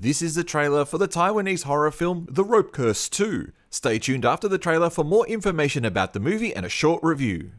This is the trailer for the Taiwanese horror film The Rope Curse 2. Stay tuned after the trailer for more information about the movie and a short review.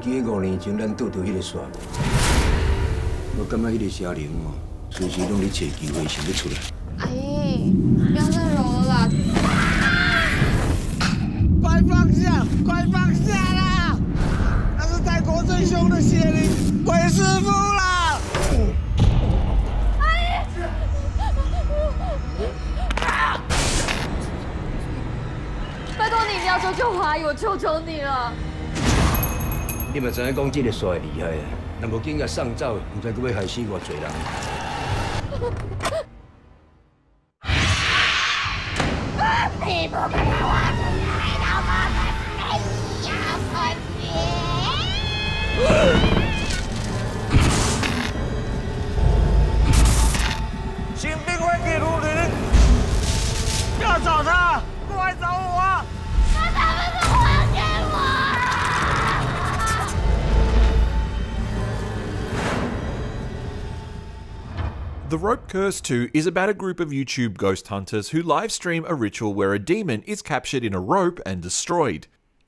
记得五年前咱拄着迄个煞无？我感觉迄个邪灵哦，随时拢咧找机会想要出来。阿姨，不要再揉了啦！快放下，快放下啦！那是泰国最凶的邪灵鬼师傅啦！阿姨拜托你一定要救救我阿姨，我求求你了！你嘛知影讲这个帅厉害啊？若无紧甲送走，毋知佫要害死偌济人。The Rope Curse 2 is about a group of YouTube ghost hunters who live stream a ritual where a demon is captured in a rope and destroyed.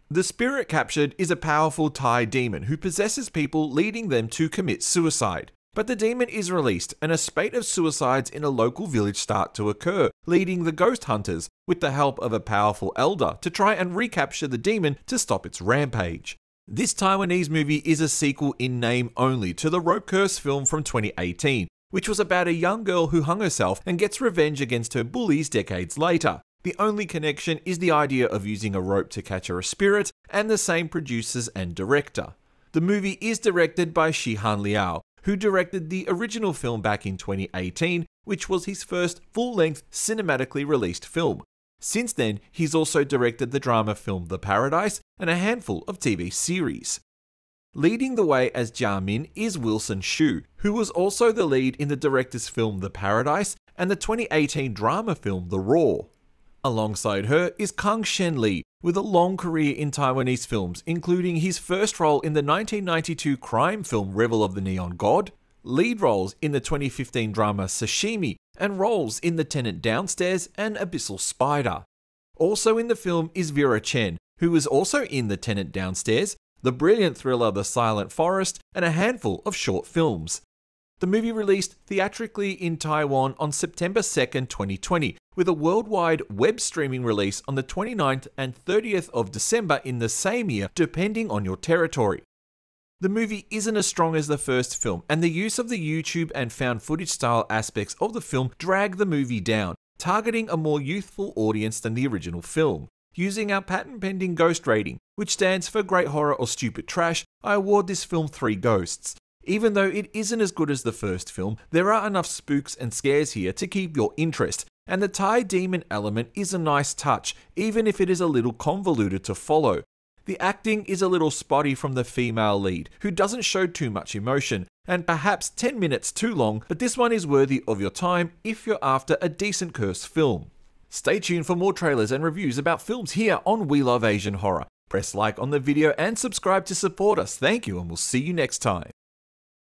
The spirit captured is a powerful Thai demon who possesses people, leading them to commit suicide. But the demon is released, and a spate of suicides in a local village start to occur, leading the ghost hunters, with the help of a powerful elder, to try and recapture the demon to stop its rampage. This Taiwanese movie is a sequel in name only to the Rope Curse film from 2018, which was about a young girl who hung herself and gets revenge against her bullies decades later. The only connection is the idea of using a rope to capture a spirit, and the same producers and director. The movie is directed by Shih-han Liao, who directed the original film back in 2018, which was his first full length cinematically released film. Since then, he's also directed the drama film The Paradise and a handful of TV series. Leading the way as Jia Min is Wilson Hsu, who was also the lead in the director's film The Paradise and the 2018 drama film The Raw. Alongside her is Kang-Sheng with a long career in Taiwanese films, including his first role in the 1992 crime film Rebels of the Neon God, lead roles in the 2015 drama Sashimi, and roles in The Tenant Downstairs and Abyssal Spider. Also in the film is Vera Chen, who was also in The Tenant Downstairs, the brilliant thriller The Silent Forest, and a handful of short films. The movie released theatrically in Taiwan on September 2nd, 2020, with a worldwide web streaming release on the 29th and 30th of December in the same year, depending on your territory. The movie isn't as strong as the first film, and the use of the YouTube and found footage style aspects of the film drag the movie down, targeting a more youthful audience than the original film. Using our patent pending ghost rating, which stands for great horror or stupid trash, I award this film 3 ghosts. Even though it isn't as good as the first film, there are enough spooks and scares here to keep your interest, and the Thai demon element is a nice touch, even if it is a little convoluted to follow. The acting is a little spotty from the female lead, who doesn't show too much emotion, and perhaps 10 minutes too long, but this one is worthy of your time if you're after a decent curse film. Stay tuned for more trailers and reviews about films here on We Love Asian Horror. Press like on the video and subscribe to support us. Thank you, and we'll see you next time.